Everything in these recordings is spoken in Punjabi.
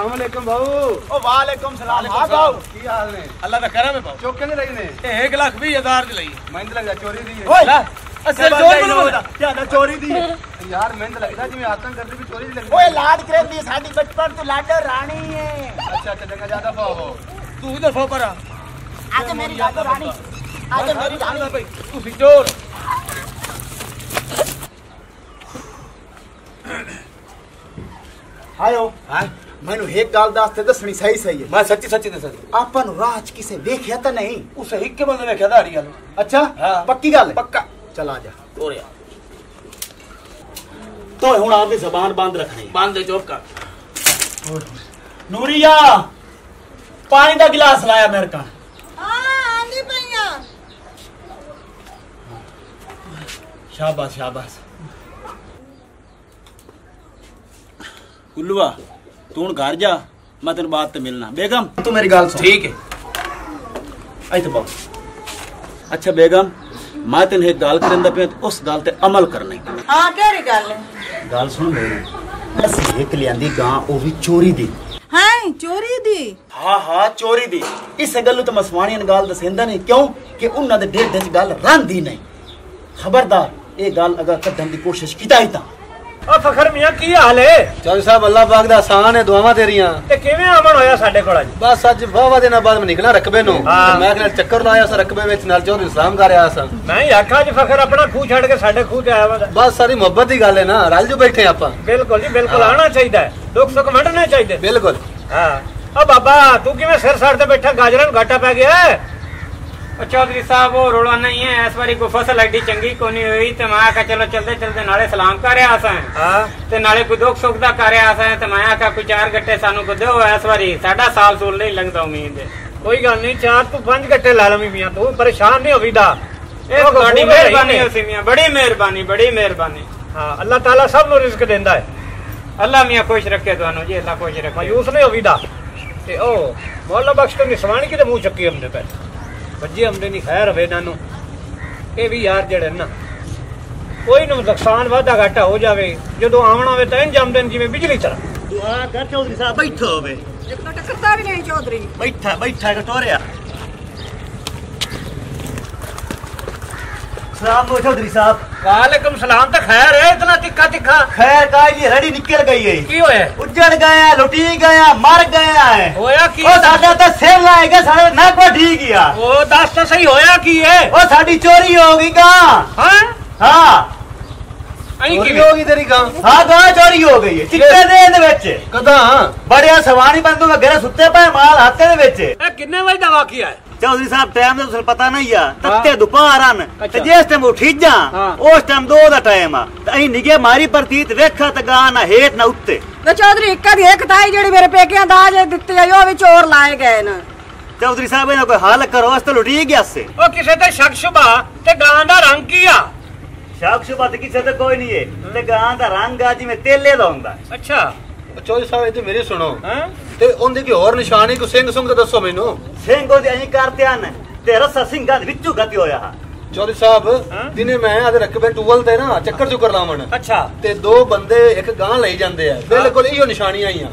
ਸਲਾਮ ਅਲੈਕਮ ਬਾਊ ਉਹ ਵਾਲੇਕੁਮ ਸਲਾਮ ਹਾਂ ਬਾਉ ਕੀ ਹਾਲ ਨੇ ਅੱਲਾ ਦਾ ਕਰਮ ਹੈ ਬਾਬੂ ਚੁੱਕ ਨਹੀਂ ਰਹੀ ਨੇ ਇਹ 1 ਲੱਖ 20 ਹਜ਼ਾਰ ਦੀ ਲਈ ਮਿਹਨਤ ਲੱਗਦਾ ਚੋਰੀ ਦੀ ਹੈ ਓਏ ਲੈ ਅਸਲ ਚੋਰ ਬਣ ਜ਼ਿਆਦਾ ਚੋਰੀ ਦੀ ਯਾਰ ਮਿਹਨਤ ਲੱਗਦਾ ਜਿਵੇਂ ਆਤੰਕ ਕਰਦੀ ਵੀ ਚੋਰੀ ਦੀ ਲੱਗਦੀ ਓਏ ਲਾਡ ਕਰੇਂਦੀ ਸਾਡੀ ਬਚਪਨ ਤੋਂ ਲਾਡੋ ਰਾਣੀ ਹੈ ਅੱਛਾ ਅੱਛਾ ਚੰਗਾ ਜ਼ਿਆਦਾ ਪਾਓ ਤੂੰ ਇਧਰ ਫੋ ਪਰਾ ਅੱਜ ਮੇਰੀ ਲਾਡੋ ਰਾਣੀ ਅੱਜ ਮੇਰੀ ਰਾਣੀ ਭਾਈ ਤੁਸੀਂ ਚੋਰ ਆਇਓ ਹਾਂ ਮੈਨੂੰ ਇੱਕ ਗੱਲ ਦੱਸ ਤੇ ਦੱਸਣੀ ਸਹੀ ਸਹੀ ਹੈ। ਮੈਂ ਸੱਚੀ ਸੱਚੀ ਦੱਸਾਂ ਆਪਾਂ ਨੂੰ ਰਾਹ 'ਚ ਕਿਸੇ ਵੇਖਿਆ ਤਾਂ ਨਹੀਂ। ਉਸ ਇੱਕ ਬੰਦੇ ਵੇਖਿਆ ਧਾੜੀ ਗੱਲ। ਅੱਛਾ? ਹਾਂ। ਪੱਕੀ ਗੱਲ ਪੱਕਾ। ਚਲ ਆ ਜਾ। ਤੋਰਿਆ ਤੋ ਹੁਣ ਆਪਦੀ ਜ਼ਬਾਨ ਬੰਦ ਰੱਖਣੀ। ਬੰਦ ਦੇ ਚੁੱਪ ਕਰ। ਨੂਰੀਆ ਪਾਣੀ ਦਾ ਗਿਲਾਸ ਲਾਇਆ ਮੇਰੇ ਕੋਲ। ਹਾਂ ਆਂਦੀ ਪਈਆਂ ਸ਼ਾਬਾਸ਼ ਸ਼ਾਬਾਸ਼। ਕੁੱਲੂਆ। ਤੂੰ ਹੁਣ ਘਰ ਜਾ ਮੈਂ ਤੈਨੂੰ ਬਾਅਦ ਤੇ ਮਿਲਣਾ। ਬੇਗਮ ਤੂੰ ਮੇਰੀ ਗੱਲ ਸੁਣ। ਠੀਕ ਹੈ। ਇੱਥੇ ਬਾਬੂ ਅੱਛਾ ਬੇਗਮ ਮੈਂ ਤੈਨੂੰ ਇੱਕ ਗੱਲ ਕਰਨ ਦਾ ਪਿਆ ਉਸ ਗੱਲ ਤੇ ਅਮਲ ਕਰਨਾ। ਹਾਂ। ਕਿਹੜੀ ਗੱਲ? ਹੈ ਗੱਲ ਸੁਣ ਮੇਰੀ। ਅਸੀਂ ਇੱਕ ਲਿਆਂਦੀ ਗਾਂ ਉਹ ਵੀ ਚੋਰੀ ਦੀ। ਹਾਂ ਚੋਰੀ ਦੀ? ਹਾਂ ਹਾਂ ਚੋਰੀ ਦੀ। ਇਸ ਗੱਲ ਨੂੰ ਤਾਂ ਮਸਵਾਣੀਆਂ ਗੱਲ ਦਸੇਂਦਾ ਨਹੀਂ ਕਿਉਂ? ਕਿ ਉਹਨਾਂ ਦੇ ਢਿੱਡ 'ਚ ਗੱਲ ਰਹਿੰਦੀ ਨਹੀਂ। ਖਬਰਦਾਰ ਇਹ ਗੱਲ ਅਗਰ ਕੱਢਣ ਦੀ ਕੋਸ਼ਿਸ਼ ਕੀਤਾ ਹੀ ਤਾਂ। ਓ ਫਖਰ ਮੀਆਂ ਕੀ ਹਾਲ ਏ? ਚੌਧਰੀ ਸਾਹਿਬ ਅੱਲਾਹ ਪਾਕ ਦਾ ਆਸਾਨ ਹੈ ਦੁਆਵਾਂ ਤੇਰੀਆਂ। ਤੇ ਕਿਵੇਂ ਆਮਣ ਹੋਇਆ ਸਾਡੇ ਕੋਲ ਅੱਜ? ਬਸ ਅੱਜ ਵਾਵਾ ਦਿਨਾਂ ਬਾਅਦ ਮੈਂ ਨਿਕਲਾ ਰਕਬੇ ਨੂੰ। ਮੈਂ ਕਿਹਾ ਚੱਕਰ ਲਾਇਆ ਸੀ ਰਕਬੇ ਵਿੱਚ ਨਾਲ ਚੌਧਰੀ ਸਲਾਮ ਕਰ ਰਿਹਾ ਸਾਂ। ਮੈਂ ਹੀ ਆਖਾਂ ਅੱਜ ਫਖਰ ਆਪਣਾ ਖੂਹ ਛੱਡ ਕੇ ਸਾਡੇ ਖੂਹ ਤੇ ਆਇਆ ਵਾ। ਬਸ ਸਾਰੀ ਮੁਹੱਬਤ ਦੀ ਗੱਲ ਹੈ ਨਾ ਰਲ ਜੋ ਬੈਠੇ ਆਪਾਂ। ਬਿਲਕੁਲ ਜੀ ਬਿਲਕੁਲ ਆਣਾ ਚਾਹੀਦਾ ਹੈ ਦੁੱਖ ਸੁੱਖ ਵੰਡਣੇ ਚਾਹੀਦੇ। ਬਿਲਕੁਲ। ਹਾਂ। ਓ ਬਾਬਾ ਤੂੰ ਕਿਵੇਂ ਸਿਰ ਸੜ ਤੇ ਬੈਠਾ ਗਾਜਰਾਂ ਨੂੰ ਘਾਟਾ ਪੈ ਗਿਆ? ਉਹ ਚੌਧਰੀ ਸਾਹਿਬ ਉਹ ਰੋਲਾ ਨਹੀਂ ਹੈ। ਇਸ ਵਾਰੀ ਕੋਈ ਫਸਲ ਐਡੀ ਚੰਗੀ ਕੋਈ ਨਹੀਂ ਹੋਈ ਤੇ ਮੈਂ ਆਖਿਆ ਚਲੋ ਚਲਦੇ ਚਲਦੇ ਨਾਲੇ ਸਲਾਮ ਕਰ ਰਿਹਾ ਸਾਂ। ਹਾਂ। ਤੇ ਨਾਲੇ ਕੋਈ ਦੁੱਖ ਸੁੱਖ ਦਾ ਕਰ ਰਿਹਾ ਸਾਂ ਤੇ ਮੈਂ ਆਖਿਆ ਕੋਈ ਚਾਰ ਗੱਟੇ ਸਾਨੂੰ ਕੋ ਦਿਓ। ਇਸ ਵਾਰੀ ਸਾਡਾ ਸਾਲ ਸੂਲ ਨਹੀਂ ਲੰਘਦਾ ਉਮੀਦ ਹੈ ਕੋਈ ਗੱਲ ਨਹੀਂ ਚਾਰ ਤੂੰ ਪੰਜ ਗੱਟੇ ਲਾ ਲਵੀਂ ਮੀਆਂ ਤੂੰ ਪਰੇਸ਼ਾਨ ਨਹੀਂ ਹੋਵੀਦਾ ਇਹ ਉਹ ਤੁਹਾਡੀ ਖੂਹ ਹੈ ਹੀ ਮਿਹਰਬਾਨੀ ਨਹੀਂ। ਹੋ ਸਿਮੀਆਂ ਬੜੀ ਮਿਹਰਬਾਨੀ ਬੜੀ ਮਿਹਰਬਾਨੀ। ਹਾਂ ਅੱਲਾਹ ਤਾਲਾ ਸਭ ਨੂੰ ਰਿਜ਼ਕ ਦਿੰਦਾ ਹੈ। ਅੱਲਾ ਮੀਆਂ ਖੁਸ਼ ਰੱਖੇ ਤੁਹਾਨੂੰ ਜੀ ਅੱਲਾ ਖੁਸ਼ ਰੱਖੇ। ਮਾਯੂਸ ਨਹੀਂ ਹੋਵੀਦਾ ਤੇ ਉਹ ਮੌਲਾ ਬਖਸ਼ ਤੋਂ ਨਿਸਵਾਣੀ ਕਿਤੇ ਮੂੰਹ ਚੱਕੀ ਹਮਦੇ ਪੈ ਵੱਜੇ ਹਮਦੇ ਨਹੀਂ ਖੈਰ ਹੋਵੇ ਇਹਨਾਂ ਨੂੰ। ਇਹ ਵੀ ਯਾਰ ਜਿਹੜੇ ਨੇ ਕੋਈ ਨੂੰ ਨੁਕਸਾਨ ਵਾਧਾ ਘਾਟਾ ਹੋ ਜਾਵੇ ਜਦੋਂ ਆਉਣਾ ਹੋਵੇ ਤਾਂ ਇੰਜ ਆਮਦਨ ਜਿਵੇਂ ਬਿਜਲੀ ਤਰ੍ਹਾਂ ਦੁਆ ਕਰ ਚੌਧਰੀ ਸਾਹਿਬ। ਬੈਠੋ ਹੋਵੇ ਤਾਂ ਟੱਕਰਦਾ ਵੀ ਨਹੀਂ ਚੌਧਰੀ। ਬੈਠਾ ਬੈਠਾ ਕਟੋਰਿਆ ਸਲਾਮ ਹੋ ਚੌਧਰੀ ਸਾਹਿਬ। ਵਾਲੇਕਮ ਸਲਾਮ ਤਾਂ ਖੈਰ ਹੈ ਇਤਨਾ ਤਿੱਖਾ ਤਿੱਖਾ। ਖੈਰ ਕਾਇ ਜੀ ਰੜੀ ਨਿਕਲ ਗਈ ਹੈ ਕੀ ਹੋਇਆ? ਉੱਜੜ ਗਿਆ ਲੁੱਟੀ ਗਿਆ ਮਰ ਗਿਆ ਹੈ ਹੋਇਆ ਕੀ? ਉਹ ਸਾਡਾ ਤਾਂ ਸਿਰ ਲਾਏਗਾ ਸਾਡੇ ਨੱਕ ਕੋ ਠੀਕ ਗਿਆ। ਉਹ ਦੱਸ ਤਾਂ ਸਹੀ ਹੋਇਆ ਕੀ ਹੈ ਉਹ ਸਾਡੀ ਚੋਰੀ ਹੋ ਗਈ ਗਾਂ। ਹਾਂ? ਹਾਂ। ਅਈ ਕਿਵੇਂ? ਹੋ ਗਈ ਤੇਰੀ ਗਾਂ। ਹਾਂ ਗਾਂ ਚੋਰੀ ਹੋ ਗਈ ਹੈ ਚਿੱਟੇ ਦੇ ਇਹਦੇ ਵਿੱਚ। ਕਦਾਂ? ਬੜਿਆ ਸਵਾਣੀ ਬੰਦੂ ਵਗੈਰਾ ਸੁੱਤੇ ਪਏ ਮਾਲ ਹੱਥੇ ਦੇ ਵਿੱਚ। ਇਹ ਕਿੰਨੇ ਵਜੇ ਦਾ ਵਾਕਿਆ ਹੈ ਚੌਧਰੀ ਸਾਹਿਬ ਟਾਈਮ ਦਾ ਤੁਹਾਨੂੰ ਪਤਾ ਨਹੀਂ ਆ। ਤੱਤੇ ਦੁਪਹਿਰ ਹਨ। ਤੇ ਜਿਸ ਟਾਈਮ ਉਠੀ ਜਾ ਹਾਂ। ਉਸ ਟਾਈਮ ਦੋ ਦਾ ਟਾਈਮ ਆ। ਤੇ ਅਸੀਂ ਨਿਗੇ ਮਾਰੀ ਪ੍ਰਤੀਤ ਵੇਖਾ ਤੇ ਗਾਂ ਨਾ ਹੇਠ ਨਾ ਉੱਤੇ। ਵੇ ਚੌਧਰੀ ਇੱਕਾ ਦੀ ਇੱਕ ਤਾਈ ਜਿਹੜੀ ਮੇਰੇ ਪੇਕਿਆਂ ਦਾਜ ਦਿੱਤੀ ਆਈ ਉਹ ਵੀ ਚੋਰ ਲਾਏ ਗਏ ਨੇ। ਚੌਧਰੀ ਸਾਹਿਬ ਇਹਨਾਂ ਕੋਈ ਹੱਲ ਕਰੋ ਅਸ ਤੇ ਲੁੱਟੀ ਗਿਆ ਸੇ। ਉਹ ਕਿਸੇ ਤੇ ਸ਼ੱਕ ਸ਼ੁਬਾ ਤੇ ਗਾਂ ਦਾ ਰੰਗ ਕੀ ਆ? ਸ਼ੱਕ ਸ਼ੁਬਤ ਕਿਸੇ ਤੇ ਕੋਈ ਨਹੀਂ ਏ। ਤੇ ਗਾਂ ਦਾ ਰੰਗ ਆ ਜਿਵੇਂ ਤੇਲੇ ਦਾ ਹੁੰਦਾ ਅੱਛਾ ਚੌਧਰੀ ਸਾਹਿਬ ਇਹ ਤੇ ਮੇਰੀ ਸੁਣੋ। ਹਾਂ। ਤੇ ਉਹਦੀ ਕੀ ਹੋਰ ਨਿਸ਼ਾਨੀ ਕੋ ਸਿੰਘ ਸੁੰਗ ਦੱਸੋ ਮੈਨੂੰ? ਸਿੰਘ ਉਹਦੇ ਅਸੀਂ ਕਰਤੇ ਹਨ ਤੇ ਰਸਾ ਸਿੰਘਾਂ ਦੇ ਵਿੱਚੋਂ ਗਤੀ ਹੋਇਆ ਹਾ। ਚੌਧਰੀ ਸਾਹਿਬ? ਦਿਨੇ ਮੈਂ ਆਦੇ ਰਕਬੇ ਟੂਵਲ ਤੇ ਨਾ ਚੱਕਰ ਚੁੱਕਰ ਲਾਵਣ ਅੱਛਾ। ਤੇ ਦੋ ਬੰਦੇ ਇੱਕ ਗਾਂ ਲਈ ਜਾਂਦੇ ਆ। ਬਿਲਕੁਲ ਇਹੋ ਨਿਸ਼ਾਨੀਆਂ ਹੀ ਆ।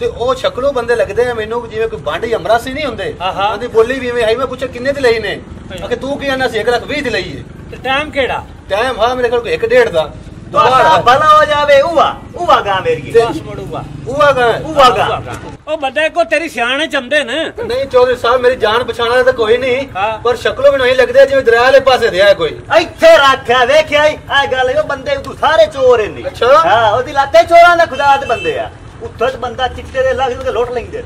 ਤੇ ਉਹ ਸ਼ਕਲੋਂ ਬੰਦੇ ਲੱਗਦੇ ਆ ਮੈਨੂੰ ਜਿਵੇਂ ਕੋਈ ਬੰਡ ਅਮਰਾਸੀ ਨਹੀਂ ਹੁੰਦੇ। ਉਹਦੀ ਬੋਲੀ ਵੀ ਐਵੇਂ ਆਈ ਮੈਂ ਪੁੱਛਿਆ ਕਿੰਨੇ ਦੀ ਲਈ ਨੇ? ਅਕੇ ਤੂੰ ਕੀ ਆਨਾ ਸੀ? 1 ਲੱਖ 20 ਦੀ ਲਈ ਤੇ ਟਾਈਮ ਕਿਹੜਾ? ਟਾਈਮ ਹਾਂ ਮੇਰੇ ਕੋਲ ਕੋਈ 1 ਡੇਢ ਦਾ। ਦੁਬਾਰਾ ਭਲਾ ਹੋ ਜਾਵੇ ਉਵਾ ਉਵਾ ਗਾਂ ਮੇਰੀ ਤੇ- ਬਸ ਮੜੂਗਾ ਉਹ ਗਾਂ ਹੈ। ਉਵਾ ਗਾਂ। ਉਹ ਬੰਦੇ ਕੋ ਤੇਰੀ ਸਿਆਣੇ ਚੰਦੇ ਨੇ। ਨਹੀਂ ਚੌਧਰੀ ਸਾਹਿਬ ਮੇਰੀ ਜਾਨ ਪਛਾਣ ਤਾਂ ਕੋਈ ਨਹੀਂ ਹਾਂ। ਪਰ ਸ਼ਕਲੋਂ ਮੈਨੂੰ ਇਹ ਲੱਗਦਾ ਜਿਵੇਂ ਦਰਿਆ ਵਾਲੇ ਪਾਸੇ ਰਿਹਾ ਕੋਈ। ਇੱਥੇ ਰੱਖਿਆ ਵੇਖਿਆ ਈ ਆ ਗੱਲ ਉਹ ਬੰਦੇ ਤੂੰ ਸਾਰੇ ਚੋਰ ਨੇ ਅੱਛਾ। ਹਾਂ ਉਹਦੀ ਲਾਤੇ ਚੋਰਾਂ ਦਾ ਖੁਦਾ ਦੇ ਬੰਦੇ ਆ। ਉੱਥੇ ਚ ਬੰਦਾ ਚਿੱਟੇ ਦੇ ਲੱਗ ਕੇ ਲੁੱਟ ਲੈਂਦੇ।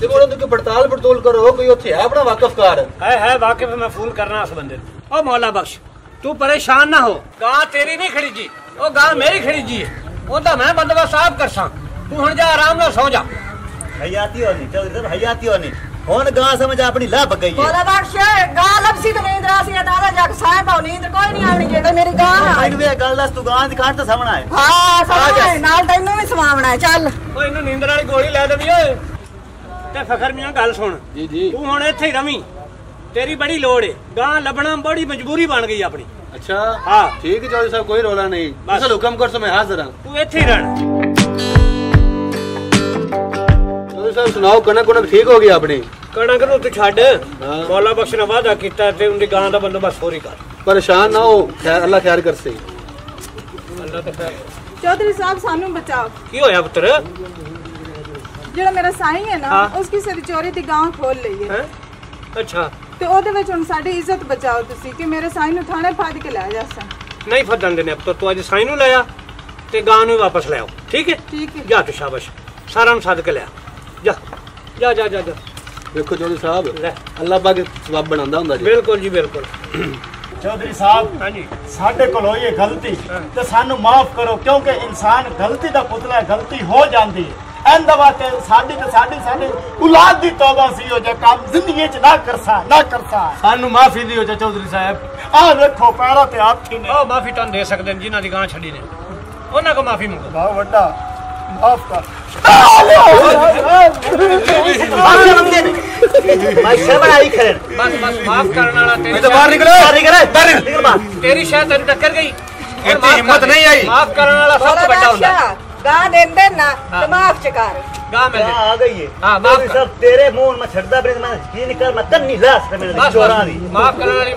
ਤੇ ਉਹਨਾਂ ਦੀ ਕੋਈ ਪੜਤਾਲ ਪੜਤੋਲ ਕਰੋ ਕੋਈ ਉੱਥੇ ਹੈ ਆਪਣਾ ਵਾਕਫਕਾਰ ਹੈ ਹੈ ਵਾਕਿਫ ਮੈਂ ਫੋਨ ਕਰਨਾ ਉਸ ਬੰਦੇ ਨੂੰ। ਉਹ ਮੌਲਾ ਬਖਸ਼ ਤੂੰ ਪਰੇਸ਼ਾਨ ਨਾ ਹੋ। ਗਾਂ ਤੇਰੀ ਨਹੀਂ ਖੜੀ ਜੀ ਉਹ ਗਾਂ ਮੇਰੀ ਖੜੀ ਜੀ। ਹੈ ਉਹਦਾ ਮੈਂ ਬੰਦੋਬਸਤ ਆਪ ਕਰਸਾਂ ਤੂੰ ਹੁਣ ਜਾ ਆਰਾਮ ਨਾਲ ਸੌ ਜਾ। ਹਯਾਤੀ ਹੋਣੀ ਚੌਧਰੀ ਸਾਹਿਬ ਹਯਾਤੀ ਹੋਣੀ ਹੁਣ ਗਾਂ ਸਮਝ ਆਪਣੀ ਲੱਭ ਗਈ ਹੈ ਬੋਲਾ ਬਖਸ਼ ਗਾਂ ਲੱਭਸੀ ਤੇ ਨੀਂਦ ਰਾਸੀ ਦਾਦਾ ਜੱਗ ਸਾਹਿਬ ਆਉ ਨੀਂਦ ਕੋਈ ਨਹੀਂ ਆਉਣੀ ਜੇ ਮੇਰੀ ਗਾਂ ਆ। ਮੈਨੂੰ ਵੀ ਇਹ ਗੱਲ ਦੱਸ ਤੂੰ ਗਾਂ ਦੀ ਖਾਣ ਤਾਂ ਸਾਹਮਣਾ ਹੈ ਹਾਂ ਸਮਾਂ ਨਾਲ ਤੈਨੂੰ ਵੀ ਸਮਾਵਣਾ ਹੈ ਚੱਲ। ਉਹ ਇਹਨੂੰ ਨੀਂਦਰ ਵਾਲੀ ਗੋਲੀ ਲੈ ਦੇਵੀ ਓਏ। ਤੇ ਫਖਰ ਮੀਆਂ ਗੱਲ ਸੁਣ। ਜੀ ਜੀ। ਤੂੰ ਹੁਣ ਇੱਥੇ ਹੀ ਰਵੀਂ। ਤੇਰੀ ਬੜੀ ਲੋੜ ਏ। ਗਾਂ ਲੱਭਣਾ ਬੜੀ ਮਜਬੂਰੀ ਬਣ ਗਈ ਆਪਣੀ। ਅੱਛਾ ਹਾਂ। ਠੀਕ ਹੈ ਚੌਧਰੀ ਸਾਹਿਬ ਕੋਈ ਰੋਲਾ ਨਹੀਂ। ਬਸ। ਬਸ ਹੁਕਮ ਕਰ ਸੋ ਮੈਂ ਹਾਜ਼ਰ ਹਾਂ। ਤੂੰ ਇੱਥੇ ਹੀ ਰਹਿਣਾ। ਸਾਹਿਬ ਸੁਣਾਓ ਕਣਕ ਕਣਕ ਠੀਕ ਹੋ ਗਈ ਆਪਣੀ? ਕਣਕ ਨੂੰ ਤੂੰ ਛੱਡ। ਮੌਲਾ ਬਖਸ਼ ਨੇ ਵਾਅਦਾ ਕੀਤਾ ਤੇ ਉਹਦੀ ਗਾਂ ਦਾ ਬੰਦੋਬਸਤ ਹੋਰੀ ਕਰ। ਪਰੇਸ਼ਾਨ ਨਾ ਹੋ ਖੈਰ ਅੱਲਾ ਖੈਰ ਕਰਸੇ। ਅੱਲਾ ਤੇ ਖੈਰ। ਚੌਧਰੀ ਸਾਹਿਬ ਸਾਨੂੰ ਬਚਾਓ। ਕੀ ਹੋਇਆ ਪੁੱਤਰ? ਜਿਹੜਾ ਮੇਰਾ ਸਾਈਂ ਹੈ ਨਾ। ਉਸ ਕਿਸੇ ਦੀ ਚੋਰੀ ਦੀ ਗਾਂ ਖੋਲ ਲਈ ਹੈ। ਹੈ? ਅੱਛਾ। ਤੇ ਉਹਦੇ ਵਿੱਚ ਹੁਣ ਸਾਡੀ ਇੱਜ਼ਤ ਬਚਾਓ ਤੁਸੀਂ ਕਿ ਮੇਰੇ ਸਾਈਂ ਨੂੰ ਥਾਣੇ ਫਾਦ ਕੇ ਲੈ ਜਾਸਾਂ ਨਹੀਂ ਫੱਦਣ ਦੇਣੇ ਪੁੱਤਰ ਤੂੰ ਅੱਜ ਸਾਈ ਨੂੰ ਲਿਆ ਤੇ ਗਾਂ ਨੂੰ ਵਾਪਸ ਲੈ ਆਓ ਠੀਕ ਹੈ? ਠੀਕ ਹੈ। ਜਾ ਤੂੰ ਸ਼ਾਬਾਸ਼। ਸਾਰਿਆਂ ਨੂੰ ਸੱਦ ਕੇ ਲਿਆ ਜਾ। ਜਾ ਜਾ ਜਾ ਜਾ। ਵੇਖੋ ਚੌਧਰੀ ਸਾਹਿਬ ਲੈ। ਅੱਲਾ ਪਾਕ ਸਵਾਬ ਬਣਾਉਂਦਾ ਹੁੰਦਾ ਜੀ। ਬਿਲਕੁਲ ਜੀ ਬਿਲਕੁਲ। ਚੌਧਰੀ ਸਾਹਿਬ ਹਾਂਜੀ। ਸਾਡੇ ਕੋਲ ਹੋਈ ਹੈ ਗਲਤੀ ਤੇ ਸਾਨੂੰ ਮਾਫ ਕਰੋ ਕਿਉਂਕਿ ਇਨਸਾਨ ਗਲਤੀ ਦਾ ਪੁਤਲਾ ਹੈ ਗਲਤੀ ਹੋ ਜਾਂਦੀ ਹੈ। ਇਹਦਾ ਵਾਸਤੇ ਸਾਡੀ ਤੇ ਸਾਡੀ ਸਾਡੀ ਔਲਾਦ ਦੀ ਤੌਬਾ ਸੀ ਉਹ ਜੇ ਕੰਮ ਜ਼ਿੰਦਗੀ 'ਚ ਨਾ ਕਰਸਾ ਨਾ ਕਰਸਾ ਸਾਨੂੰ ਮਾਫੀ ਦਿਓ ਜੀ ਚੌਧਰੀ ਸਾਹਿਬ। ਆਹ ਵੇਖੋ ਪੈਰਾਂ ਤੇ ਹੱਥ ਹੀ ਨੇ। ਉਹ ਮਾਫੀ ਤੁਹਾਨੂੰ ਦੇ ਸਕਦੇ ਨੇ ਜਿਨ੍ਹਾਂ ਦੀ ਗਾਂ ਛੱਡੀ ਨੇ। ਉਹਨਾਂ ਕੋ ਮਾਫੀ ਮੰਗੋ। ਬਹੁਤ ਵੱਡਾ। ਮਾਫ ਕਰ। ਮੈਂ ਸ਼ਰਮ ਆਈ ਖੜੇ ਬਸ ਬਸ ਮਾਫ ਕਰਨ ਵਾਲਾ ਤੇਰੀ ਤਾਂ ਬਾਹਰ ਨਿਕਲੋ ਬਾਹਰ ਨਿਕਲ ਤੇਰੀ ਸ਼ਾਇਦ ਤੈਨੂੰ ਟੱਕਰ ਗਈ। ਇੱਥੇ ਹਿੰਮਤ ਨਹੀਂ ਆਈ। ਮਾਫ ਕਰਨ ਵਾਲਾ ਸਭ ਤੋਂ ਵੱਡਾ ਹੁੰਦਾ। ਬਾਦਸ਼ਾਹ ਗਾਂ ਦਿੰਦੇ ਨਾ ਤੇ ਮਾਫ ਚ ਕਰ ਗਾਂ ਮਿਲ ਆ ਗਈ ਹੈ ਹਾਂ, ਮਾਫ਼ ਕਰ। ਸਭ ਤੇਰੇ ਮੂੰਹ ਮੈਂ ਛੱਡਦਾ ਬਰੇ ਮੈਂ ਯਕੀਨ ਕਰ ਮੈਂ ਤੰਨੀ ਲਾਸ ਤੇ ਮੇਰੇ ਬਸ ਚੋਰਾਂ ਦੀ ਮਾਫ ਕਰਨ ਵਾਲੀ